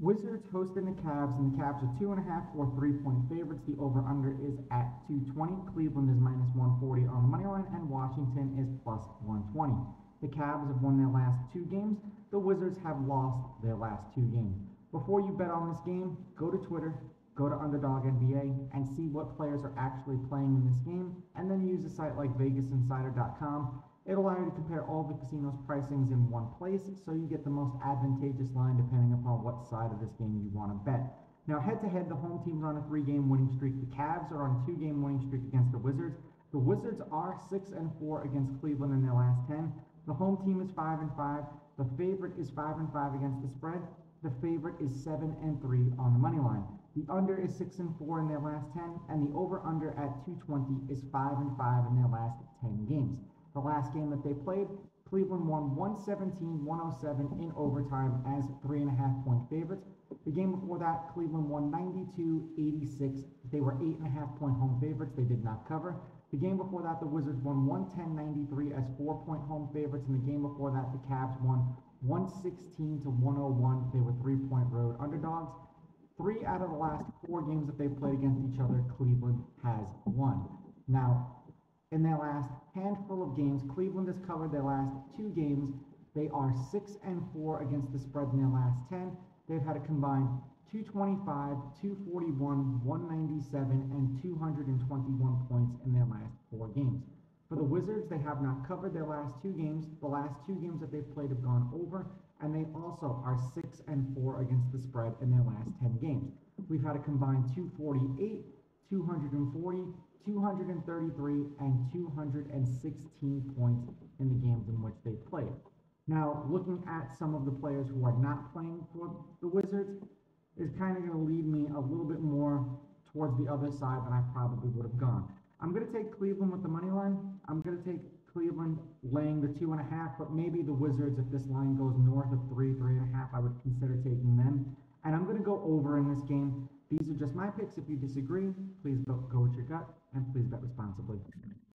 Wizards hosting the Cavs, and the Cavs are two and a half or three point favorites. The over under is at 220. Cleveland is minus 140 on the money line, and Washington is plus 120. The Cavs have won their last two games. The Wizards have lost their last two games. Before you bet on this game, go to Twitter, go to Underdog NBA, and see what players are actually playing in this game, and then use a site like VegasInsider.com It'll allow you to compare all the casino's pricings in one place so you get the most advantageous line depending upon what side of this game you want to bet. Now, head to head, the home team's on a three game winning streak. The Cavs are on a two game winning streak against the Wizards. The Wizards are 6 and 4 against Cleveland in their last 10. The home team is 5 and 5. The favorite is 5 and 5 against the spread. The favorite is 7 and 3 on the money line. The under is 6 and 4 in their last 10, and the over under at 220 is 5 and 5 in their last 10 games. The last game that they played, Cleveland won 117-107 in overtime as three and a half point favorites. The game before that, Cleveland won 92-86. They were eight and a half point home favorites. They did not cover. The game before that, the Wizards won 110-93 as four point home favorites. And the game before that, the Cavs won 116 to 101. They were three point road underdogs. Three out of the last four games that they've played against each other, Cleveland has won. Now, in their last handful of games. Cleveland has covered their last two games. They are 6 and 4 against the spread in their last 10. They've had a combined 225, 241, 197, and 221 points in their last four games. For the Wizards, they have not covered their last two games. The last two games that they've played have gone over, and they also are 6 and 4 against the spread in their last 10 games. We've had a combined 248, 240, 233 and 216 points in the games in which they played. Now, looking at some of the players who are not playing for the Wizards is kind of going to lead me a little bit more towards the other side than I probably would have gone. I'm going to take Cleveland with the money line. I'm going to take Cleveland laying the two and a half, but maybe the Wizards, if this line goes north of three, three and a half, I would consider taking them. And I'm going to go over in this game. These are just my picks. If you disagree, please go with your gut and please bet responsibly.